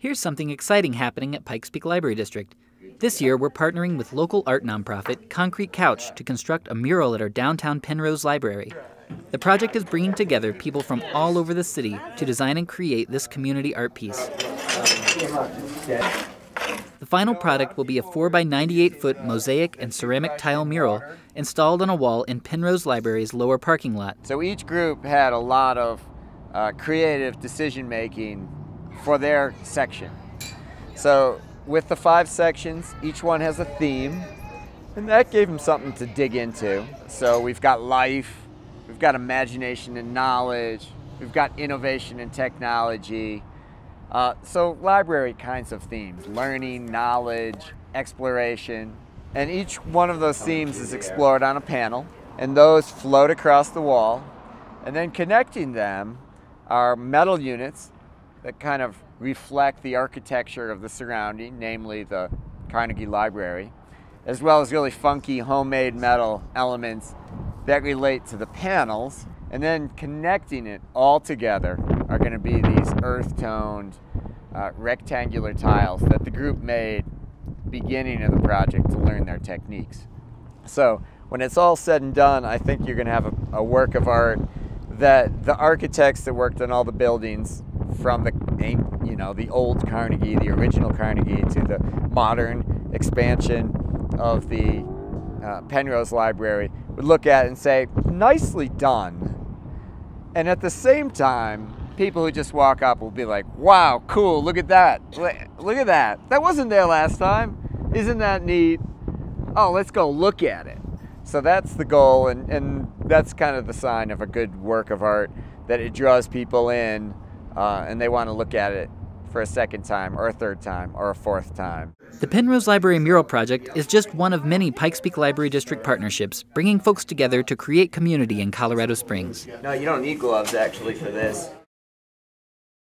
Here's something exciting happening at Pikes Peak Library District. This year, we're partnering with local art nonprofit Concrete Couch to construct a mural at our downtown Penrose Library. The project is bringing together people from all over the city to design and create this community art piece. The final product will be a 4 by 98 foot mosaic and ceramic tile mural installed on a wall in Penrose Library's lower parking lot. So each group had a lot of uh, creative decision making for their section. So with the five sections, each one has a theme, and that gave them something to dig into. So we've got life, we've got imagination and knowledge, we've got innovation and technology. Uh, so library kinds of themes, learning, knowledge, exploration. And each one of those themes is explored on a panel, and those float across the wall. And then connecting them are metal units that kind of reflect the architecture of the surrounding, namely the Carnegie Library, as well as really funky homemade metal elements that relate to the panels. And then connecting it all together are going to be these earth toned uh, rectangular tiles that the group made beginning of the project to learn their techniques. So when it's all said and done, I think you're going to have a, a work of art that the architects that worked on all the buildings from the you know the old Carnegie, the original Carnegie, to the modern expansion of the uh, Penrose Library would look at and say, "Nicely done." And at the same time, people who just walk up will be like, "Wow, cool! Look at that! Look at that! That wasn't there last time. Isn't that neat? Oh, let's go look at it." So that's the goal, and, and that's kind of the sign of a good work of art that it draws people in uh, and they want to look at it for a second time or a third time or a fourth time. The Penrose Library Mural Project is just one of many Pikes Peak Library District partnerships bringing folks together to create community in Colorado Springs. No, you don't need gloves actually for this.